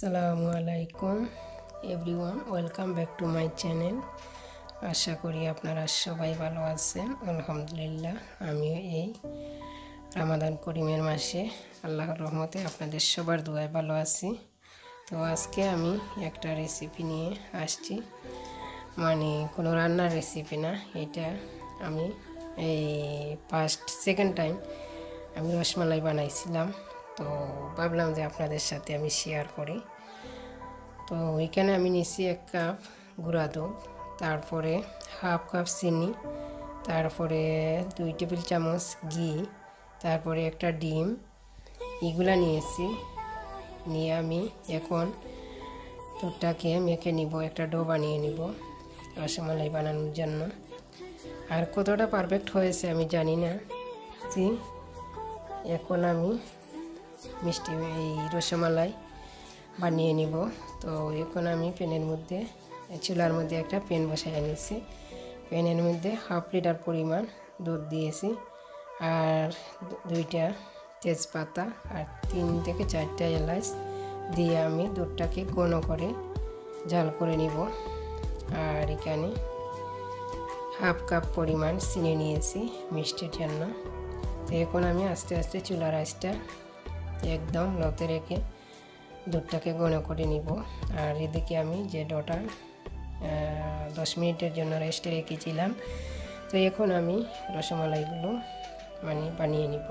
আসসালামু আলাইকুম everyone welcome back to my channel আশা করি আপনারা সবাই ভালো আছেন, আলহামদুলিল্লাহ, আমিও এই রামাদান করিমের মাসে। আল্লাহর রহমতে আপনাদের সবার দোয়ায় ভালো আছি। তো আজকে আমি একটা রেসিপি নিয়ে আসছি। মানে কোনো রান্নার রেসিপি না, এটা আমি এই ফার্স্ট সেকেন্ড টাইম আমি রসমালাই বানাইছিলাম। তো ভাবলাম যে আপনাদের সাথে আমি শেয়ার করি। তো ওইখানে আমি নিচ্ছি এক কাপ গুঁড়া দুধ, তারপরে হাফ কাপ চিনি, তারপরে দুই টেবিল চামচ ঘি, তারপরে একটা ডিম, এগুলা নিয়েছি। নিয়ে আমি এখন দুধটাকে মেখে নিব, একটা ডো বানিয়ে নিব রসমালাই বানানোর জন্য। আর কতটা পারফেক্ট হয়েছে আমি জানি না। এখন আমি মিষ্টি এই রসমালাই বানিয়ে নিব। তো এখন আমি প্যানের মধ্যে, চুলার মধ্যে একটা প্যান বসাই নিয়েছি। প্যানের মধ্যে হাফ লিটার পরিমাণ দুধ দিয়েছি আর দুইটা তেজপাতা আর তিন থেকে চারটা এলাচ দিয়ে আমি দুধটাকে ঘন করে জাল করে নিব। আর এখানে হাফ কাপ পরিমাণ চিনি নিয়েছি মিষ্টির জন্য। তো এখন আমি আস্তে আস্তে চুলার আঁচটা একদম লতে রেখে দুধটাকে ঘন করে নিব। আর এদিকে আমি যে ডটা দশ মিনিটের জন্য রেস্টে রেখেছিলাম, তো এখন আমি রসমালাইগুলো মানে বানিয়ে নিব।